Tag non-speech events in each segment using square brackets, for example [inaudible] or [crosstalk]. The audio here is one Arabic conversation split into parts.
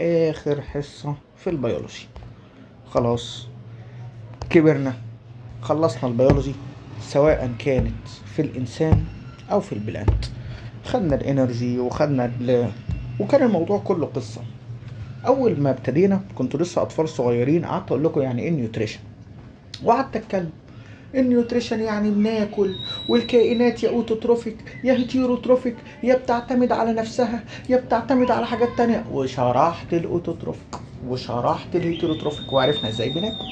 آخر حصة في البيولوجي. خلاص كبرنا خلصنا البيولوجي سواء كانت في الإنسان أو في ال plant خدنا ال energy وخدنا ال... وكان الموضوع كله قصة. أول ما ابتدينا كنتوا لسه أطفال صغيرين قعدت أقول لكم يعني إيه nutrition وقعدت أتكلم. ال nutrition يعني بناكل والكائنات يا autotrophic يا heterotrophic يا بتعتمد على نفسها يا بتعتمد على حاجات تانية. وشرحت ال autotrophic وشرحت ال heterotrophic وعرفنا إزاي بناكل.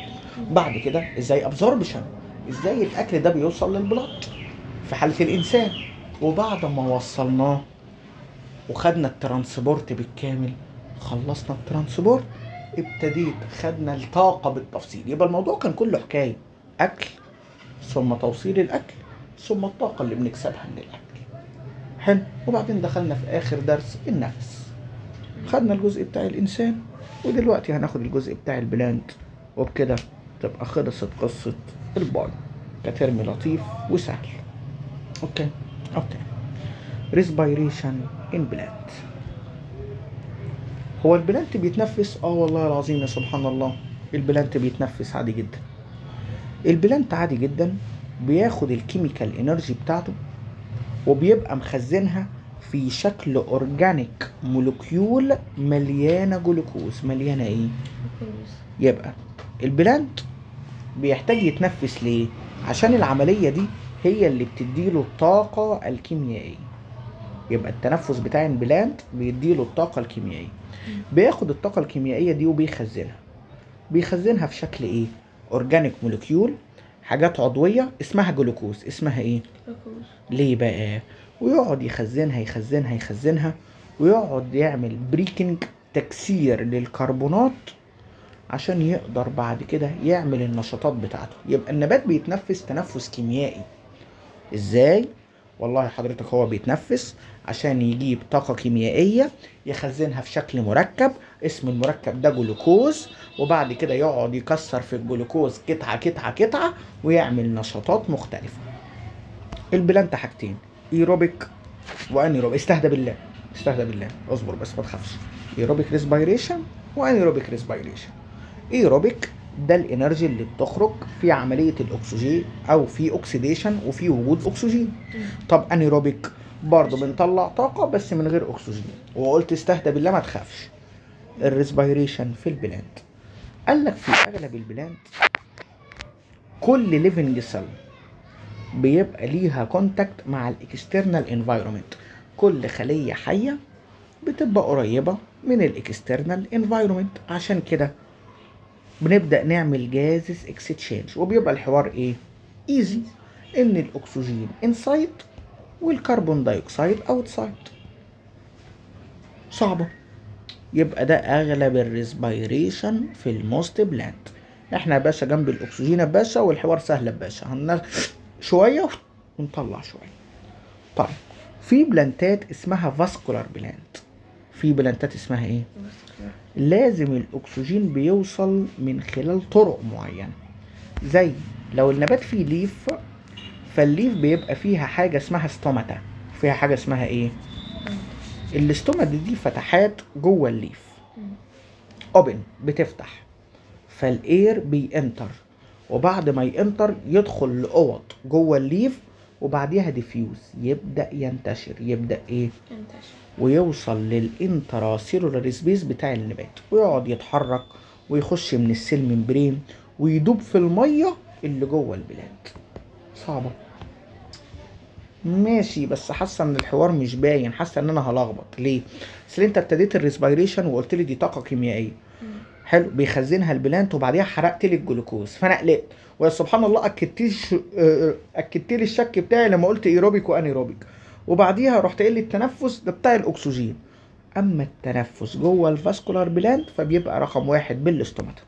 بعد كده إزاي absorption إزاي الأكل ده بيوصل لل blood في حالة الإنسان. وبعد ما وصلناه وخدنا ال transport بالكامل خلصنا ال transport ابتديت خدنا الطاقة بالتفصيل. يبقى الموضوع كان كله حكاية. أكل ثم توصيل الأكل ثم الطاقة اللي بنكسبها من الأكل. حلو. وبعدين دخلنا في آخر درس النفس. خدنا الجزء بتاع الإنسان ودلوقتي هناخد الجزء بتاع ال plant. وبكده تبقى خلصت قصة ال bio كترم لطيف وسهل. okay؟ okay. respiration in plant هو ال plant بيتنفس؟ آه والله العظيم يا سبحان الله. ال plant بيتنفس عادي جدا. ال plant عادي جدا بياخد ال chemical energy بتاعته وبيبقى مخزنها في شكل organic molecule مليانة جلوكوز. مليانة إيه؟ يبقى ال plant بيحتاج يتنفس ليه؟ عشان العملية دي هي اللي بتديله الطاقة الكيميائية. يبقى التنفس بتاع ال plant بيديله الطاقة الكيميائية. بياخد الطاقة الكيميائية دي وبيخزنها. بيخزنها في شكل إيه؟ organic molecule حاجات عضوية اسمها جلوكوز. اسمها إيه؟ ليه بقى؟ ويقعد يخزنها يخزنها يخزنها ويقعد يعمل breaking تكسير للكربونات عشان يقدر بعد كده يعمل النشاطات بتاعته. يبقى النبات بيتنفس تنفس كيميائي. إزاي؟ والله حضرتك هو بيتنفس عشان يجيب طاقة كيميائية يخزنها في شكل مركب اسم المركب ده جلوكوز وبعد كده يقعد يكسر في الجلوكوز قطعة قطعة قطعة ويعمل نشاطات مختلفة. ال plant حاجتين aerobic و anaerobic استهدى بالله استهدى بالله اصبر بس ما تخافش. aerobic respiration و anaerobic respiration aerobic ده ال energy اللي بتخرج في عملية الأكسجين أو في oxidation وفي وجود أكسجين. طب anaerobic برضه بنطلع طاقة بس من غير أكسجين. وقلت استهدى بالله ما تخافش. ال respiration في ال plant. قال لك في أغلب ال plant كل living cell بيبقى ليها contact مع ال external environment كل خلية حية بتبقى قريبة من ال external environment عشان كده بنبدأ نعمل gases exchange وبيبقى الحوار إيه؟ easy إن الأكسجين inside وال carbon dioxide outside صعبة. يبقى ده أغلب ال respiration في ال most plant. إحنا يا باشا جنب الأكسجين يا باشا والحوار سهل يا باشا. هن شوية ونطلع شوية. طيب في plant ات اسمها vascular plant في plant ات اسمها إيه؟ لازم الأكسجين بيوصل من خلال طرق معينة. زي لو النبات فيه leaf فال leaf بيبقى فيها حاجة اسمها stomata. فيها حاجة اسمها إيه؟ ال stomata دي فتحات جوه ال leaf. open بتفتح. فال air بي enter. وبعد ما ي enter يدخل لأوض جوه ال leaf وبعديها diffuse. يبدأ ينتشر. يبدأ إيه؟ ينتشر. ويوصل لل intercellular space بتاع النبات ويقعد يتحرك ويخش من ال cell membrane ويدوب في المية اللي جوه ال plant. صعبة. ماشي بس حاسة إن الحوار مش باين حاسة إن أنا هلخبط. ليه؟ أصل أنت ابتديت ال respiration وقلت لي دي طاقة كيميائية. حلو بيخزنها ال plant وبعديها حرقت لي الجلوكوز فأنا قلقت. ويا سبحان الله اكدت لي ش- آه، اكدت لي الشك بتاعي لما قلت aerobic و anaerobic وبعديها رحت قايل لي التنفس ده بتاع الأكسجين. أما التنفس جوه ال vascular plant فبيبقى رقم واحد بال stomata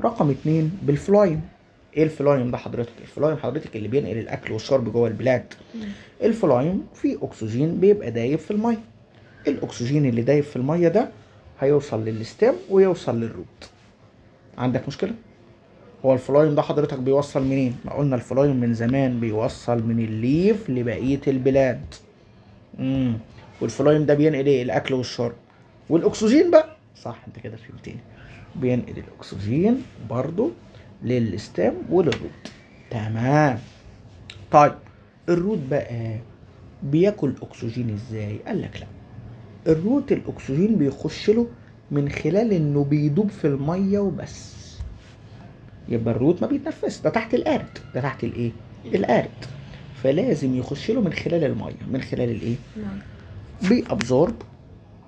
رقم اتنين بال phloem إيه ال phloem ده حضرتك؟ ال phloem حضرتك اللي بينقل الأكل والشرب جوه ال plant ال phloem فيه أكسجين بيبقى دايب في المية. الأكسجين اللي دايب في المية ده هيوصل لل stem ويوصل لل root. عندك مشكلة؟ هو ال phloem ده حضرتك بيوصل منين؟ ما قلنا ال phloem من زمان بيوصل من ال leaf لبقية ال plant امم ده بينقل إيه؟ الأكل والشرب. والأكسجين بقى؟ صح أنت كده فهمتني. بينقل الأكسجين برضو لل stem ولل root. تمام. طيب ال root بقى بياكل أكسجين إزاي؟ قال لك لا. ال root الأكسجين بيخش له من خلال إنه بيدوب في المية وبس. يبقى ال root ما بيتنفس ده تحت الأرض ده تحت الإيه؟ الجارد فلازم يخش له من خلال المية. من خلال الإيه؟ نعم. بي absorb.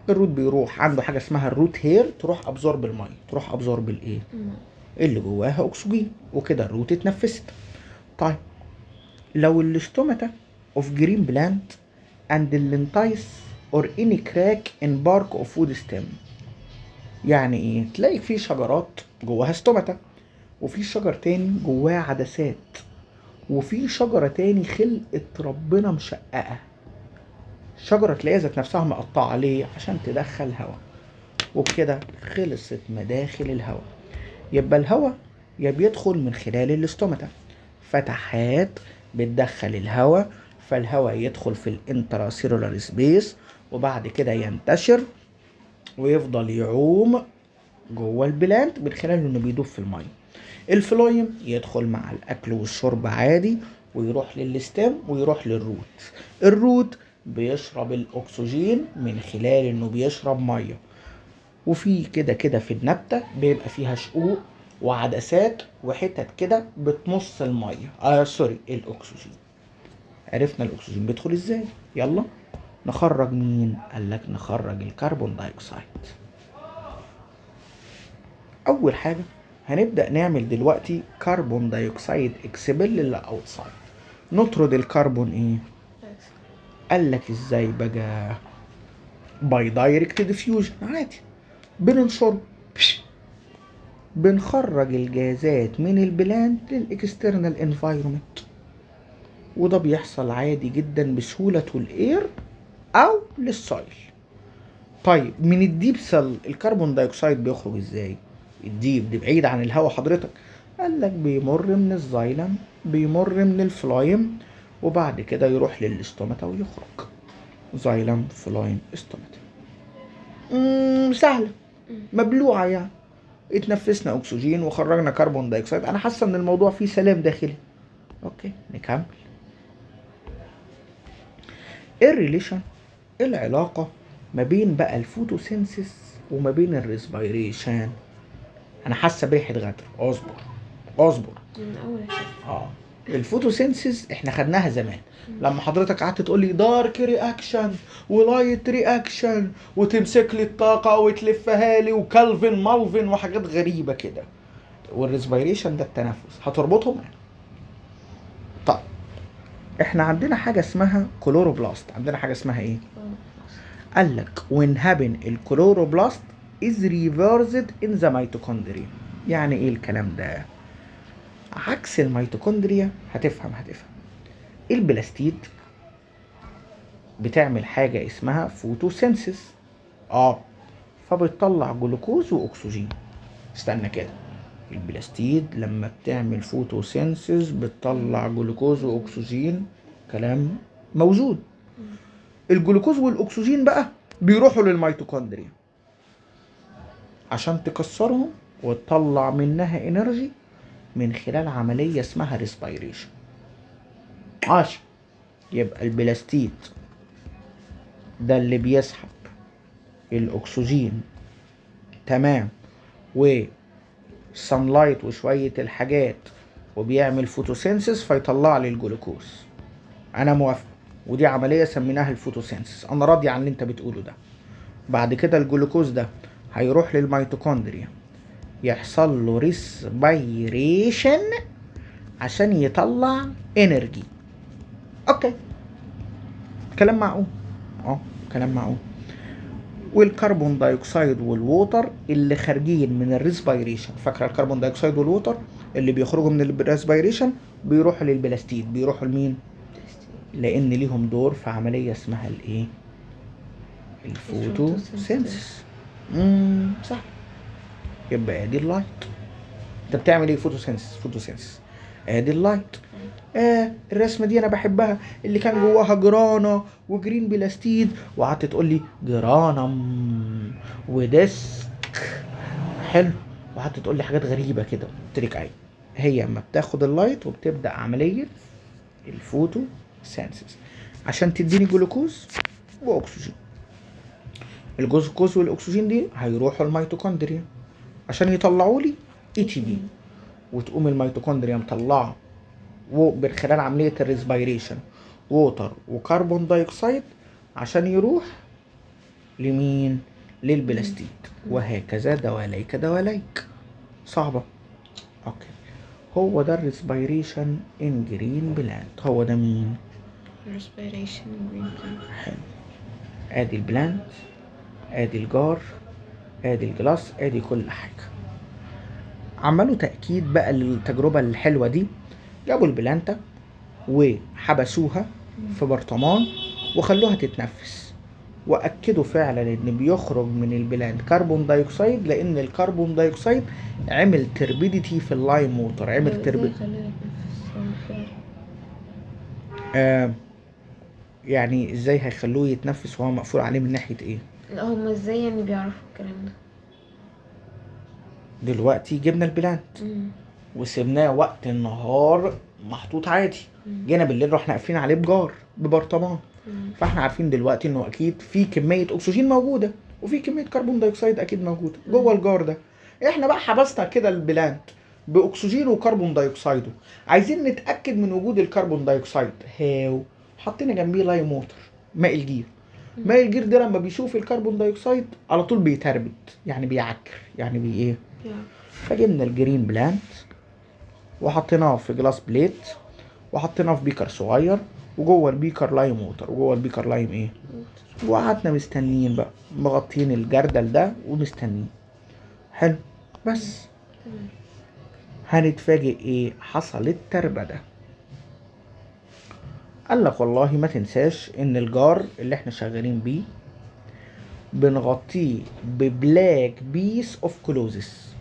ال root بيروح عنده حاجة اسمها ال root hair تروح absorb المية تروح أبزورب الإيه؟ نعم. اللي جواها أكسجين وكده ال root اتنفست. طيب لو ال stomata of green plant and the lenticels or any crack in bark of wood stem يعني إيه؟ تلاقي في شجرات جواها stomata وفي شجر تاني جواه عدسات. وفي شجرة تاني خلقت ربنا مشققة. شجرة تلاقيها ذات نفسها مقطعة ليه عشان تدخل هواء وبكده خلصت مداخل الهواء يبقى الهواء يا بيدخل من خلال ال stomata فتحات بتدخل الهواء فالهواء يدخل في ال intercellular space وبعد كده ينتشر ويفضل يعوم جوه ال plant من خلال إنه بيدوب في المية. ال phloem يدخل مع الأكل والشرب عادي ويروح لل stem ويروح لل root. ال root بيشرب الأكسجين من خلال إنه بيشرب مية. وفي كده كده في النبتة بيبقى فيها شقوق وعدسات وحتت كده بتمص المية. آه sorry الأكسجين. عرفنا الأكسجين بيدخل إزاي. يلا نخرج مين؟ قال لك نخرج ال carbon dioxide أول حاجة هنبدأ نعمل دلوقتي carbon dioxide expel إلى outside نطرد الكربون إيه؟ قال لك إزاي بقى؟ By direct diffusion عادي. بننشره. بنخرج الجازات من ال plant لل external environment وده بيحصل عادي جدا بسهولة ال air أو لل soil طيب من ال deep cell ال carbon dioxide بيخرج إزاي؟ ال deep دي بعيد عن الهواء حضرتك. قال لك بيمر من ال xylem بيمر من ال phloem وبعد كده يروح لل stomata ويخرج. xylem phloem stomata سهلة. مبلوعة يعني. اتنفسنا أكسجين وخرجنا carbon dioxide. أنا حاسة إن الموضوع فيه سلام داخلي. Okay نكمل. إيه ال relation العلاقة ما بين بقى ال photosynthesis وما بين ال respiration. أنا حاسة بريحة غدر أصبر. أصبر. من أول آه. ال photosynthesis إحنا خدناها زمان. لما حضرتك قعدت تقول لي dark reaction و light reaction وتمسك لي الطاقة وتلفها لي و Calvin مالفن وحاجات غريبة كده. وال respiration ده التنفس. هتربطهم؟ طيب إحنا عندنا حاجة اسمها chloroplast. عندنا حاجة اسمها إيه؟ قال لك what happen in ال chloroplast is reversed in the mitochondria. يعني إيه الكلام ده؟ عكس الميتوكوندريا. هتفهم هتفهم. ال plastid بتعمل حاجة اسمها photosynthesis. آه. فبتطلع جلوكوز وأكسجين. استنى كده. ال plastid لما بتعمل photosynthesis بتطلع جلوكوز وأكسجين. كلام موجود. الجلوكوز والأكسجين بقى بيروحوا للميتوكوندريا. عشان تكسرهم وتطلع منها energy من خلال عملية اسمها respiration. عاشر يبقى ال plastid ده اللي بيسحب الأكسجين. تمام. و sunlight وشوية الحاجات وبيعمل photosynthesis فيطلع لي الجلوكوز. أنا موافق. ودي عملية سميناها ال photosynthesis أنا راضي عن اللي أنت بتقوله ده. بعد كده الجلوكوز ده. هيروح للميتوكوندريا. يحصل له respiration عشان يطلع energy okay. كلام معقول. أه كلام معقول. وال carbon dioxide وال water اللي خارجين من ال respiration فاكرة ال carbon dioxide وال water اللي بيخرجوا من ال respiration بيروحوا لل plastid. بيروحوا لمين؟ لأن ليهم دور في عملية اسمها الايه ال photosynthesis امم صح. يبقى ادي ال light. انت بتعمل إيه؟ photosynthesis photosynthesis. ادي ال light. آه الرسمة دي أنا بحبها. اللي كان جواها grana و green plastid. وقعدت تقول لي granum و disc حلو. وقعدت تقول لي حاجات غريبة كده. قلت لك أيوه هي اما بتاخد ال light وبتبدأ عملية ال photosynthesis عشان تديني جلوكوز وأكسجين. الجلوكوز والأكسجين دي هيروحوا الميتوكوندريا. عشان يطلعوا لي ATP وتقوم الميتوكوندريا مطلعة ومن خلال عملية ال respiration. water و carbon dioxide عشان يروح لمين؟ لل plastid. وهكذا دواليك دواليك صعبة. Okay. هو ده ال respiration in green plant هو ده مين؟ Respiration green plant. حلو. أدي ال plant آدي ال jar آدي ال glass آدي كل حاجة. عملوا تأكيد بقى للتجربة الحلوة دي. جابوا ال plant وحبسوها في برطمان وخلوها تتنفس. وأكدوا فعلا إن بيخرج من ال plant carbon dioxide لأن ال carbon dioxide عمل turbidity في ال lime water عمل فعلا آه يعني إزاي هيخلوه يتنفس وهو مقفول عليه من ناحية إيه؟ لا هما إزاي يعني بيعرفوا الكلام ده؟ دلوقتي جبنا ال plant. مم. وسيبناه وقت النهار محطوط عادي. مم. جينا بالليل رحنا قافلين عليه ب jar ببرطمان. فاحنا عارفين دلوقتي انه أكيد في كمية اكسجين موجودة وفي كمية carbon dioxide أكيد موجودة. جوه ال jar ده. إحنا بقى حبسنا كده ال plant باكسجين و carbon dioxide ه عايزين نتأكد من وجود ال carbon dioxide how؟ حطينا جنبيه lime water ماء الجير. ماء الجير ده لما بيشوف ال carbon dioxide على طول بي turbid يعني بيعكر يعني بي إيه. فجبنا ال green plant وحطيناه في glass plate وحطيناه في beaker صغير وجوه ال beaker lime water وجوه ال beaker lime إيه؟ وقعدنا مستنيين بقى مغطين الجردل ده ومستنيين. حلو بس. هنتفاجئ إيه حصل ال turbidity قال لك والله ما تنساش إن ال jar اللي إحنا شغالين بيه بنغطيه ب black piece of clothes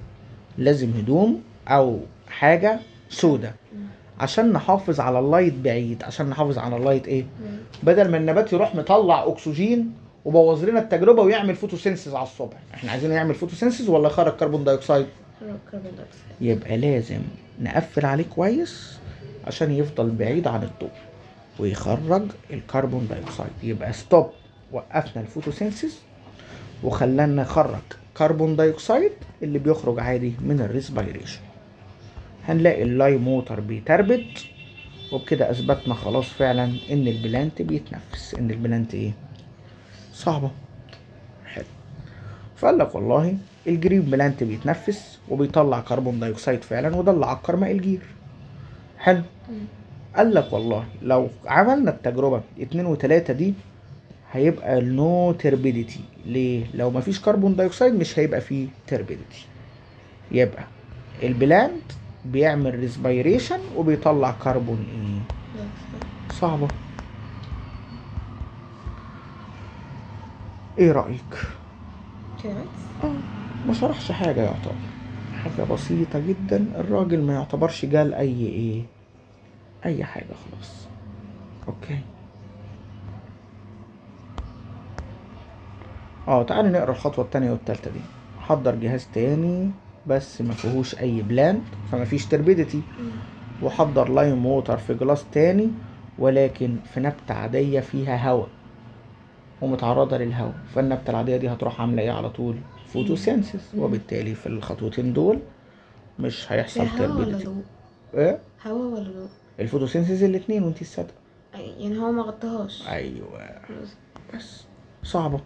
لازم هدوم أو حاجة سودة. عشان نحافظ على ال light بعيد عشان نحافظ على ال light إيه. بدل ما النبات يروح مطلع أكسجين وبوظ لنا التجربة ويعمل photosynthesis على الصبح. إحنا عايزينه يعمل photosynthesis ولا يخرج carbon dioxide carbon dioxide يبقى لازم نقفل عليه كويس عشان يفضل بعيد عن الضوء. ويخرج ال carbon dioxide يبقى stop وقفنا ال photosynthesis وخلانا نخرج carbon dioxide اللي بيخرج عادي من ال respiration. هنلاقي ال lime water بي turbid وبكده أثبتنا خلاص فعلا إن ال plant بيتنفس. إن ال plant إيه؟ صعبة. حلو. فقال لك والله ال green plant بيتنفس وبيطلع carbon dioxide فعلا وده اللي عكر ماء الجير. حلو. قال لك والله لو عملنا التجربة اتنين وتلاتة دي هيبقى no turbidity ليه؟ لو مفيش carbon dioxide مش هيبقى فيه turbidity يبقى ال plant بيعمل respiration وبيطلع كربون إيه؟ dioxide. صعبة إيه رأيك؟ آه ما شرحش حاجة يعتبر حاجة بسيطة جدا الراجل ما يعتبرش جال أي إيه أي حاجة خلاص. okay. آه تعالى نقرأ الخطوة التانية والتالتة دي. حضر جهاز تاني بس ما فيهوش أي plant فما فيش turbidity مم. وحضر lime water في glass تاني ولكن في نبتة عادية فيها هواء ومتعرضة للهواء. فالنبتة العادية دي هتروح عاملة إيه على طول؟ photosynthesis مم. وبالتالي في الخطوتين دول مش هيحصل turbidity ضوء؟ إيه؟ هوا ولا ضوء؟ ال photosynthesis الاتنين وانتي الصادقة يعني هو ما غطاهاش. أيوه. بس. صعبة.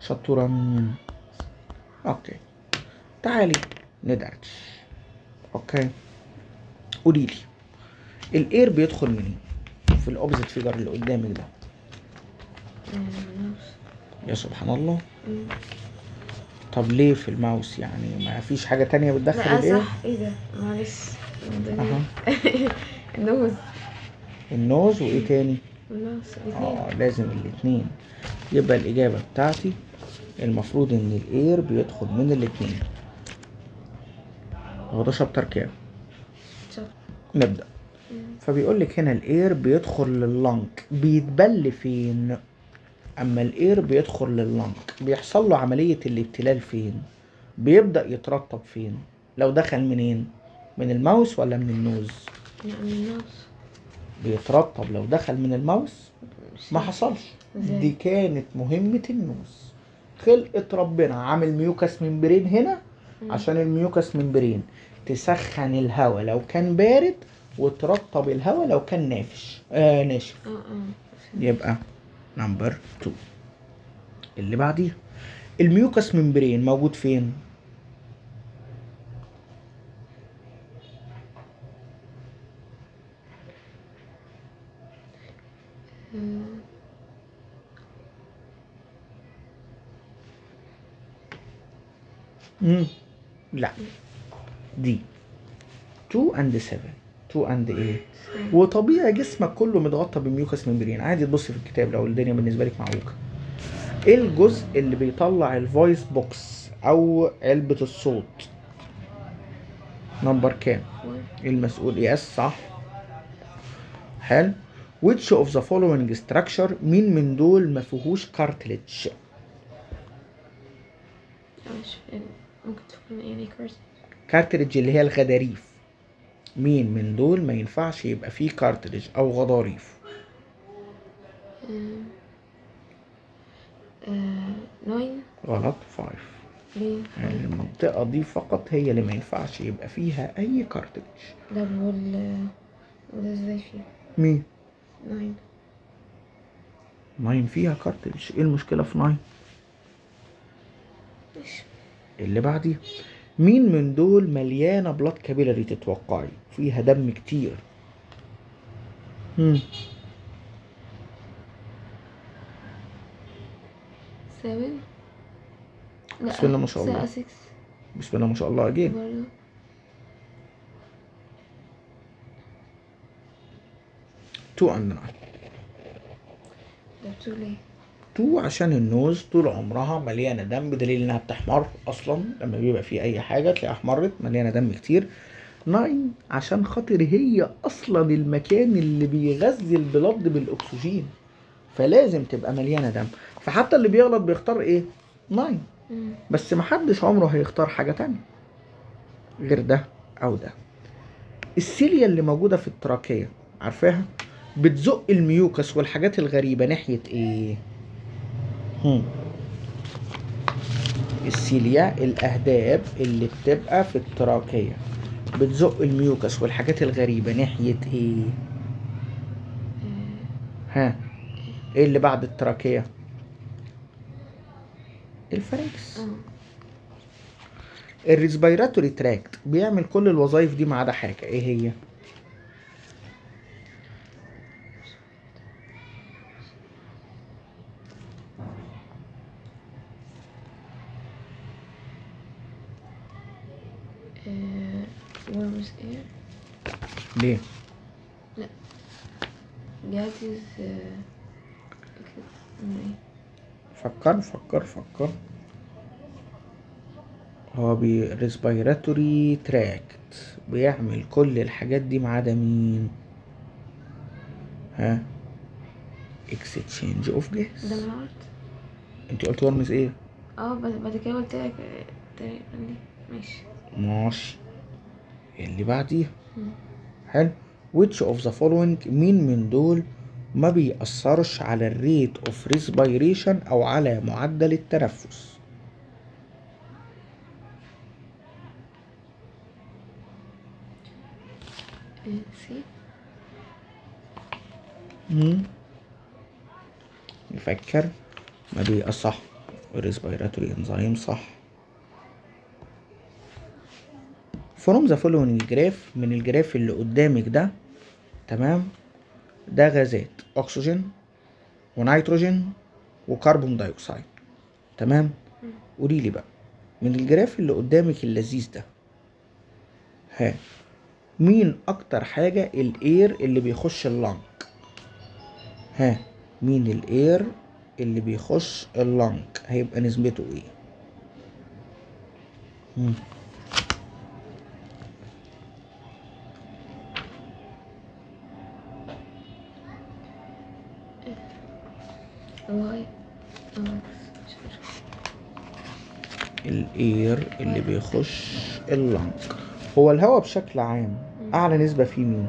شطورة. مين okay. تعالي ندردش. okay. قوليلي ال air بيدخل منين؟ في ال opposite figure اللي قدامك ده. يا سبحان الله. طب ليه في ال mouth يعني؟ ما فيش حاجة تانية بتدخل لا ال air؟ صح إيه ده؟ معلش. أها. [laughs] ال nose. ال nose وإيه تاني؟ الاثنين آه لازم الاتنين. يبقى الإجابة بتاعتي المفروض إن ال air بيدخل من الاتنين. هو ده chapter. كام؟ نبدأ فبيقول لك هنا ال air بيدخل لل lung بيتبل فين؟ أما ال air بيدخل لل lung بيحصل له عملية الابتلال فين؟ بيبدأ يترطب فين؟ لو دخل منين؟ من ال mouth ولا من ال nose؟ بيترطب لو دخل من ال mouth ما. حصلش؟ دي كانت مهمة ال nose خلقة ربنا عامل mucous membrane هنا. عشان ال mucous membrane. تسخن الهواء لو كان بارد وترطب الهواء لو كان نافش. آه ناشف. آه آه. يبقى number 2 اللي بعديها. ال mucous membrane موجود فين؟ مم. لا. دي 2 and 7 2 and إيه وطبيعي جسمك كله متغطى ب mucous membrane. عادي تبص في الكتاب لو الدنيا بالنسبة لك معوجه إيه الجزء اللي بيطلع ال voice box أو علبه الصوت؟ number كام. المسؤول. yes صح. حلو. Which of the following structure مين من دول ما فيهوش يعني ممكن تكون يعني كورس cartilage اللي هي الغضاريف مين من دول ما ينفعش يبقى فيه cartilage أو غضاريف؟ nine. غلط 5 ليه؟ يعني المنطقة دي فقط هي اللي ما ينفعش يبقى فيها أي cartilage ده وال وده إزاي فيه؟ مين؟ nine. nine فيها cartilage إيه المشكلة في nine؟ ماشي اللي بعديها. مين من دول مليانة blood capillary تتوقعي؟ فيها دم كتير. مم. بسم الله ما شاء الله. 6 بسم الله ما شاء الله again two nine ده بتقول إيه two عشان ال nose طول عمرها مليانة دم بدليل إنها بتحمر أصلا. لما بيبقى في أي حاجة تلاقيها احمرت مليانة دم كتير. nine عشان خاطر هي أصلا المكان اللي بيغذي ال blood بالأكسجين. فلازم تبقى مليانة دم. فحتى اللي بيغلط بيختار إيه؟ nine. بس محدش عمره هيختار حاجة تانية غير ده أو ده. ال cilia اللي موجودة في ال trachea عارفاها؟ بتزق ال mucus والحاجات الغريبة ناحية إيه؟ هم. ال cilia الأهداب اللي بتبقى في ال trachea. بتزق ال mucus والحاجات الغريبة ناحية إيه؟ ها. إيه اللي بعد ال trachea؟ ال pharynx آه. ال respiratory tract. بيعمل كل الوظائف دي ما عدا حاجة إيه هي warms air ليه gases فكر فكر فكر. هو ال respiratory tract بيعمل كل الحاجات دي ما عدا مين؟ ها؟ exchange of the gas من عرض انت قلت warms إيه؟ آه بس بعد كده قلت لك آه، ماشي. ماشي. اللي بعديها. حلو. Which of the following مين من دول ما بيأثرش على ال rate of respiration أو على معدل التنفس. نفكر ما بيبقى صح ال respiratory enzyme صح. from the following graph من ال graph اللي قدامك ده تمام؟ ده غازات اكسجين ونيتروجين و carbon dioxide تمام؟ قولي لي بقى من ال graph اللي قدامك اللذيذ ده ها مين أكتر حاجة ال air اللي بيخش ال lung ها مين ال air اللي بيخش ال lung هيبقى نسبته إيه؟ مم. Y آه مش عارفة air اللي بيخش ال lung هو الهواء بشكل عام أعلى نسبة فيه مين؟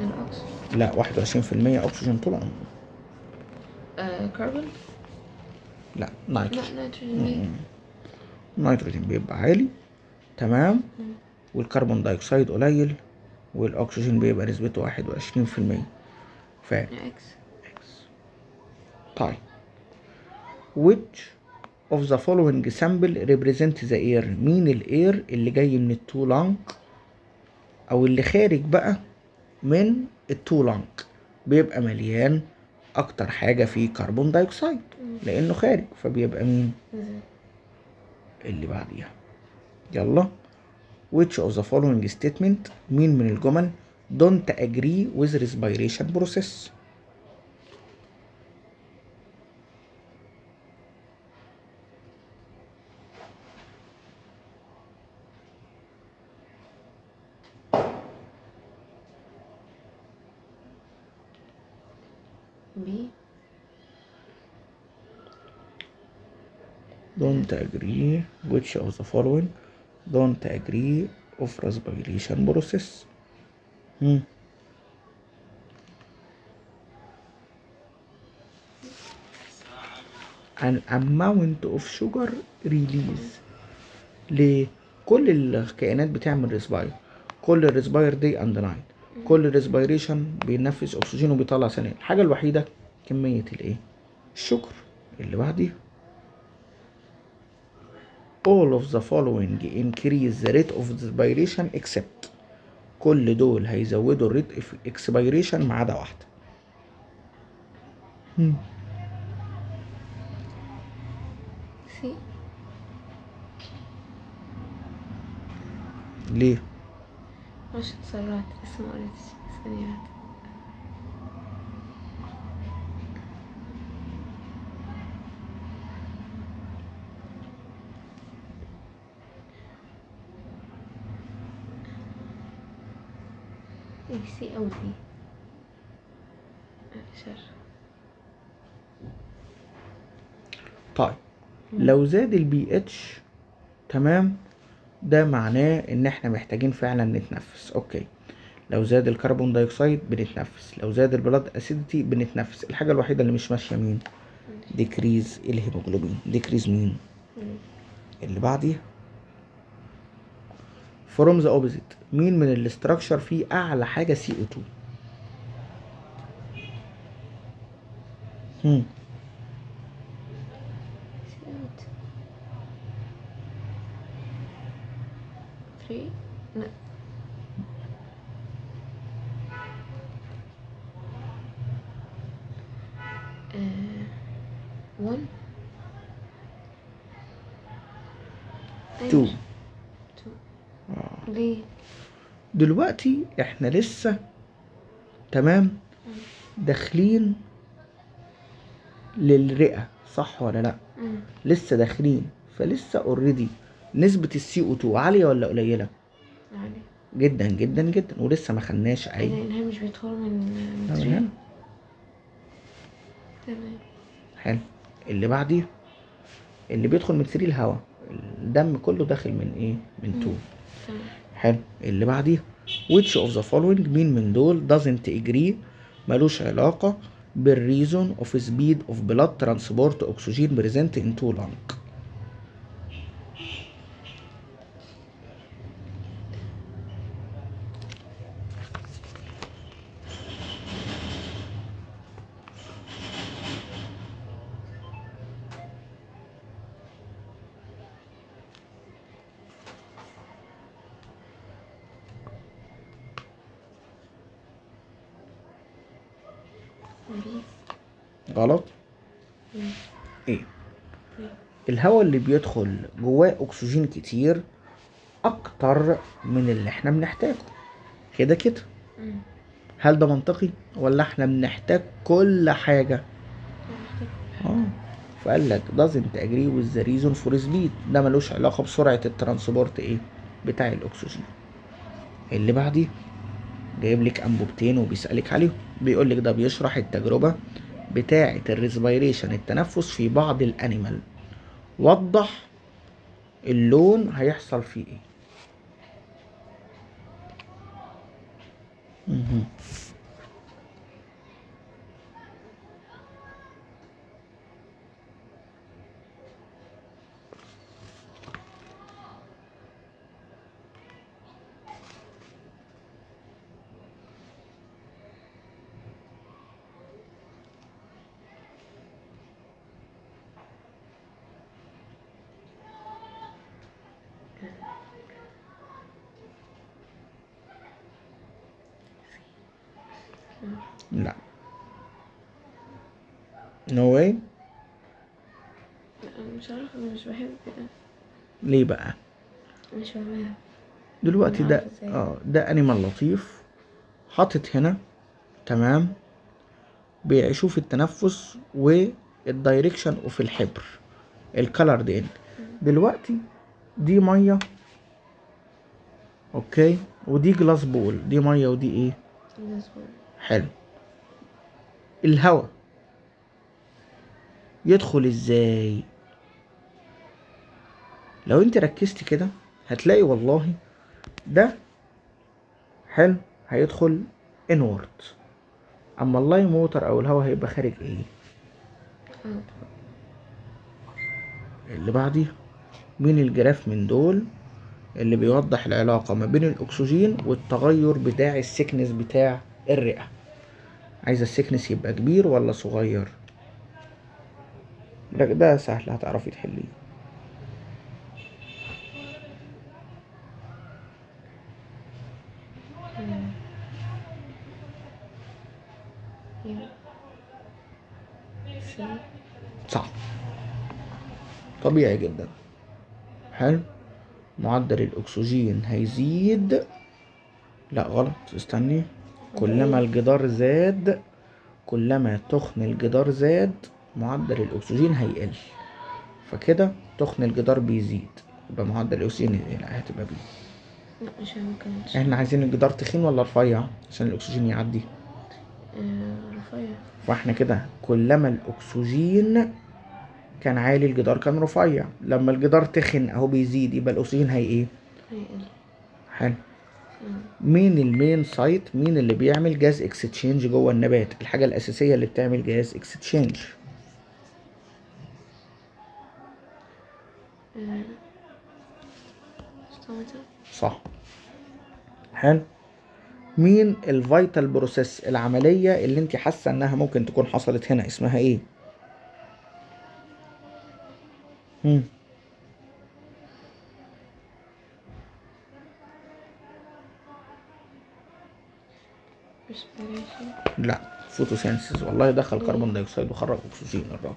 ال X لا 21% أكسجين طول عمره. آه كربون لا لا نيتروجين نيتروجين ليه؟ النيتروجين بيبقى عالي تمام؟ وال carbon dioxide قليل والأكسجين بيبقى نسبته 21% ف X طيب which of the following sample represent the air? مين ال air اللي جاي من ال two lung أو اللي خارج بقى من ال two lung بيبقى مليان. أكتر حاجة فيه carbon dioxide لأنه خارج. فبيبقى مين؟ اللي بعديها. يلا. Which of the following statement مين من الجمل؟ Don't agree with respiration process بي don't agree which of the following. Don't agree of respiration process. Hmm. an amount of sugar release. ليه كل الكائنات بتعمل respire كل ال respire day and night كل respiration بينفذ اكسجين وبيطلع ثاني. الحاجة الوحيدة كمية الإيه؟ ال sugar اللي بعديها. All of the following increase the rate of respiration except كل دول هيزودوا ال rate respiration ما عدا واحدة. هم. C ليه؟ عشان اتسرعت لسه ما قريتش ثانية واحدة. سي أو دي طيب. لو زاد البي اتش تمام؟ ده معناه إن إحنا محتاجين فعلا نتنفس. okay. لو زاد ال carbon dioxide بنتنفس. لو زاد ال blood acidity بنتنفس. الحاجة الوحيدة اللي مش ماشية مين؟ decrease الهيموجلوبين. decrease مين؟ اللي بعديها؟ from the opposite مين من ال structure فيه أعلى حاجة CO2 هم سي اوت ثري لا آه، one تو two ليه؟ دلوقتي إحنا لسه تمام داخلين للرئة صح ولا لأ. لسه داخلين فلسه already نسبة ال CO2 عالية ولا قليلة؟ يعني جدا جدا جدا ولسه ما خدناش يعني اي إنها مش بيدخلوا من تمام. حلو. اللي بعديه اللي بيدخل من 3 الهواء الدم كله داخل من إيه؟ من 2 تمام. حلو اللي بعديه which of the following مين من دول doesn't agree ملوش علاقة بالreason of speed of blood transport oxygen present in two lung B غلط مم. إيه الهواء اللي بيدخل جواه أكسجين كتير أكتر من اللي إحنا بنحتاجه. كده كده. هل ده منطقي ولا إحنا بنحتاج كل حاجة؟ آه. فقال لك doesn't agree with the reason for speed. ده ملوش علاقة بسرعة ال transport إيه؟ بتاع الأكسجين. اللي بعديه جايب لك أنبوبتين وبيسألك عليهم. بيقول لك ده بيشرح التجربة بتاعة الريسبيريشن التنفس في بعض الأنيمال. وضح اللون هيحصل فيه إيه مهم. لا no way لا، مش بحب كده. ليه بقى؟ مش فاهماها دلوقتي ده. آه ده animal لطيف حاطط هنا تمام بيشوف التنفس وال direction of الحبر ال color دي دلوقتي دي مية okay؟ ودي glass bowl دي مية ودي إيه؟ بالنسبة حلو. الهواء يدخل إزاي؟ لو انت ركزت كده هتلاقي والله ده حلو هيدخل inward أما ال line موتر أو الهواء هيبقى خارج إيه اللي بعديه مين ال graph من دول اللي بيوضح العلاقة ما بين الأكسجين والتغير بتاع ال thickness بتاع الرئة؟ عايزة ال thickness يبقى كبير ولا صغير؟ ده سهل هتعرفي تحليه. صح. طبيعي جدا. حلو. معدل الأكسجين هيزيد. لا غلط. استني. كلما الجدار زاد كلما تخن الجدار زاد معدل الأكسجين هيقل. فكده تخن الجدار بيزيد. يبقى معدل الأكسجين هنا هتبقى بيه لا مش إحنا عايزين الجدار تخين ولا رفيع عشان الأكسجين يعدي؟ آه، رفيع فاحنا كده كلما الأكسجين كان عالي الجدار كان رفيع. لما الجدار تخن أهو بيزيد يبقى الأكسجين هي إيه؟ هيقل. حلو. مين ال main site مين اللي بيعمل gas exchange جوه النبات؟ الحاجة الأساسية اللي بتعمل gas exchange آه، صح. حلو. مين ال vital process العملية اللي انت حاسة انها ممكن تكون حصلت هنا؟ اسمها إيه؟ مم. لا photosynthesis والله دخل carbon dioxide وخرج اكسجين الراجل.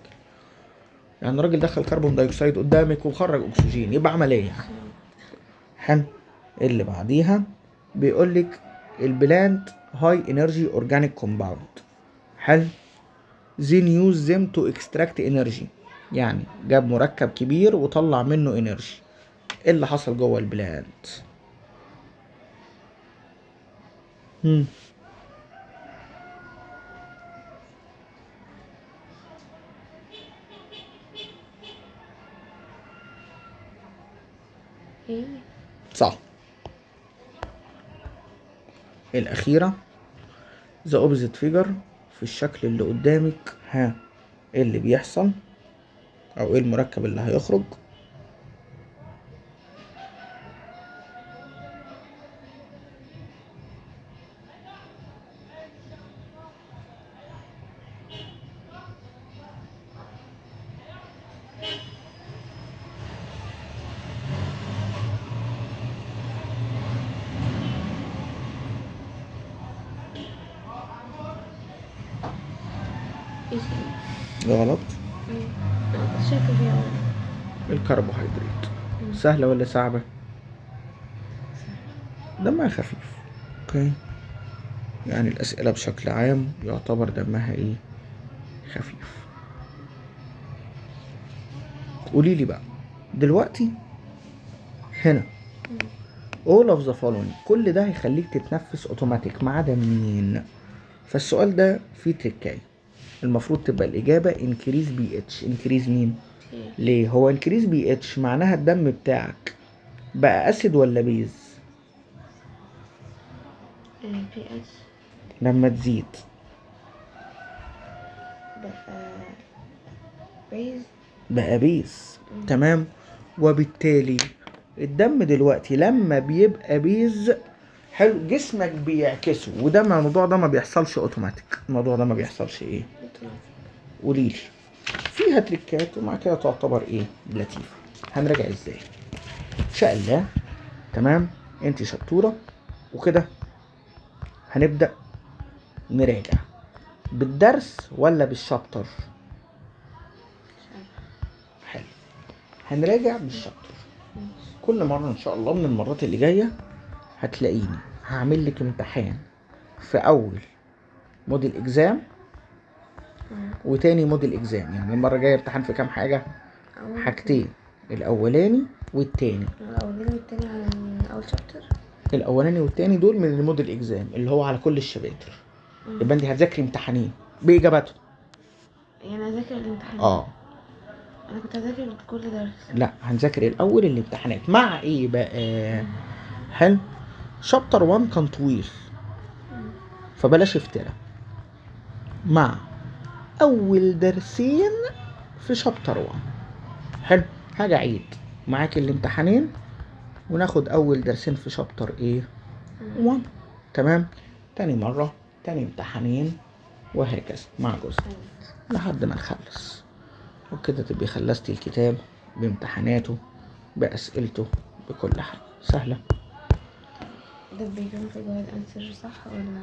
يعني الراجل دخل carbon dioxide قدامك وخرج اكسجين يبقى عمل إيه يعني حلو. اللي بعديها بيقول لك ال plant high energy organic compound. حلو then use them to extract energy يعني جاب مركب كبير وطلع منه energy. إيه اللي حصل جوه ال plant؟ هم. إيه؟ صح. الأخيرة. The opposite figure في الشكل اللي قدامك. ها إيه اللي بيحصل؟ أو إيه المركب اللي هيخرج؟ سهلة ولا صعبة؟ دمها خفيف. okay. يعني الأسئلة بشكل عام يعتبر دمها إيه؟ خفيف. قولي لي بقى دلوقتي هنا all of the following كل ده هيخليك تتنفس اوتوماتيك ما عدا مين فالسؤال ده فيه تركاية المفروض تبقى الإجابة increase pH increase مين ليه؟ هو increase pH معناها الدم بتاعك بقى acid ولا base؟ بي اتش. لما تزيد. بقى base. بقى base. تمام؟ وبالتالي الدم دلوقتي لما بيبقى base حلو جسمك بيعكسه. وده الموضوع ده ما بيحصلش اوتوماتيك الموضوع ده ما بيحصلش إيه؟ قولي لي فيها تريكات ومع كده تعتبر إيه؟ لطيفة. هنراجع إزاي. إن شاء الله. تمام؟ أنت شطورة. وكده هنبدأ نراجع. بالدرس ولا بالشابتر؟ حلو. هنراجع بالشابتر. كل مرة إن شاء الله من المرات اللي جاية هتلاقيني هعمل لك امتحان في أول موديل اكزام وتاني موديل إكزام. يعني المرة الجاية امتحان في كام حاجة؟ حاجتين. الأولاني والتاني. الأولاني والتاني عن أول شابتر. الأولاني والتاني دول من الموديل إكزام اللي هو على كل الشباتر. يبقى أنت هتذاكري امتحانين بإجاباتهم. يعني أذاكر الامتحان. آه. أنا كنت هذاكر كل درس. لا هنذاكر الأول الامتحانات. مع إيه بقى؟ حلو شابتر 1 كان طويل؟ فبلاش افتراء. مع أول درسين في شابتر 1 حلو. حاجة عيد معاك الامتحانين. وناخد أول درسين في شابتر إيه 1 تمام؟ تاني مرة تاني امتحانين وهكذا. مع جزء لحد ما نخلص. وكده تبقي خلصتي الكتاب بامتحاناته بأسئلته بكل حاجة سهلة. ده بيكون في جوه الأنسر صح ولا؟